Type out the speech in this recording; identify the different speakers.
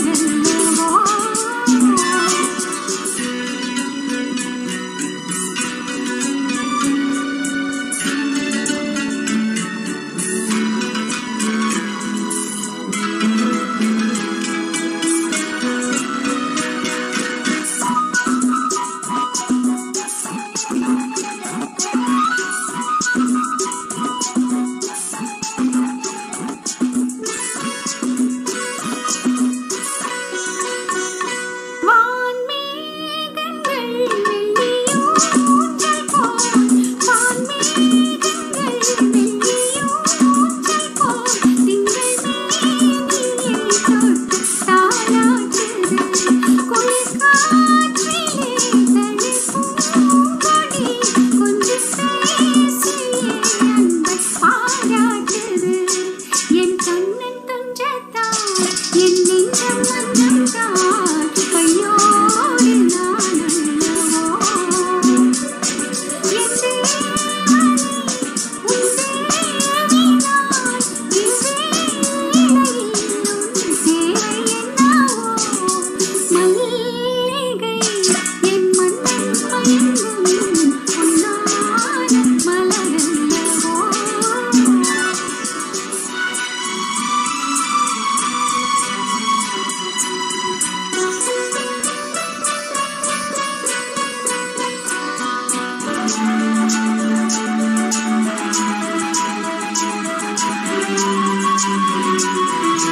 Speaker 1: Mrs.
Speaker 2: Thank
Speaker 3: you.